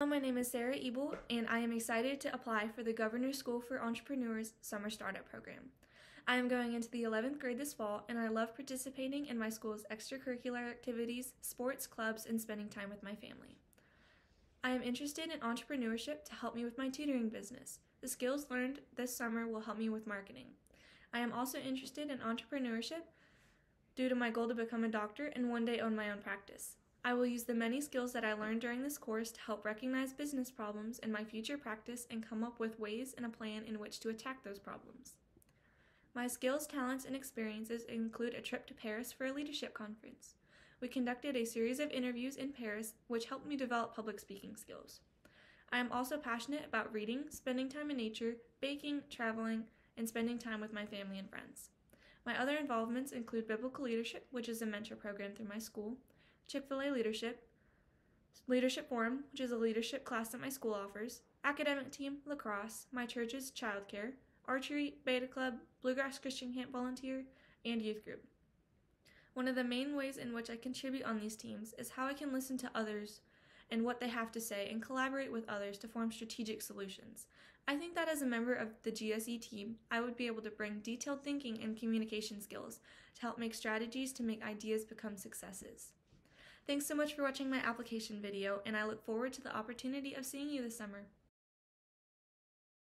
Hello, my name is Sarah Ebel, and I am excited to apply for the Governor's School for Entrepreneurs Summer Startup Program. I am going into the 11th grade this fall, and I love participating in my school's extracurricular activities, sports, clubs, and spending time with my family. I am interested in entrepreneurship to help me with my tutoring business. The skills learned this summer will help me with marketing. I am also interested in entrepreneurship due to my goal to become a doctor and one day own my own practice. I will use the many skills that I learned during this course to help recognize business problems in my future practice and come up with ways and a plan in which to attack those problems. My skills, talents, and experiences include a trip to Paris for a leadership conference. We conducted a series of interviews in Paris, which helped me develop public speaking skills. I am also passionate about reading, spending time in nature, baking, traveling, and spending time with my family and friends. My other involvements include biblical leadership, which is a mentor program through my school, Chick fil A Leadership, Leadership Forum, which is a leadership class that my school offers, academic team, lacrosse, my church's childcare, archery, beta club, bluegrass Christian camp volunteer, and youth group. One of the main ways in which I contribute on these teams is how I can listen to others and what they have to say and collaborate with others to form strategic solutions. I think that as a member of the GSE team, I would be able to bring detailed thinking and communication skills to help make strategies to make ideas become successes. Thanks so much for watching my application video, and I look forward to the opportunity of seeing you this summer.